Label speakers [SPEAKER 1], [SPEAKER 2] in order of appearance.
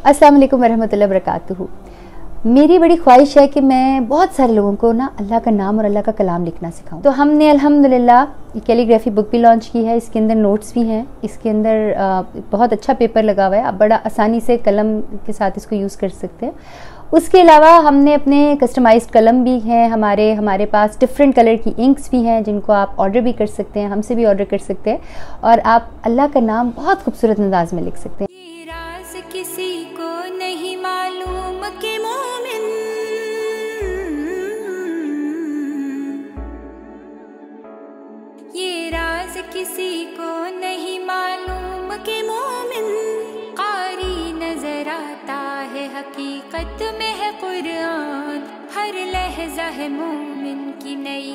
[SPEAKER 1] अस्सलाम वालेकुम रहमतुल्लाहि वबरकातुहू। मेरी बड़ी ख्वाहिश है कि मैं बहुत सारे लोगों को ना अल्लाह का नाम और अल्लाह का कलाम लिखना सिखाऊं। तो हमने अल्हम्दुलिल्लाह कैलीग्राफी बुक भी लॉन्च की है, इसके अंदर नोट्स भी हैं, इसके अंदर बहुत अच्छा पेपर लगा हुआ है। आप बड़ा आसानी से कलम के साथ इसको यूज़ कर सकते हैं। उसके अलावा हमने अपने कस्टमाइज कलम भी हैं, हमारे हमारे पास डिफरेंट कलर की इंक्स भी हैं, जिनको आप ऑर्डर भी कर सकते हैं, हमसे भी ऑर्डर कर सकते हैं, और आप अल्लाह का नाम बहुत खूबसूरत अंदाज में लिख सकते हैं।
[SPEAKER 2] किसी को नहीं मालूम कि मोमिन ये राज किसी को नहीं मालूम कि मोमिन कारी नज़र आता है हकीकत में है कुरान। हर लहजा है मोमिन की नई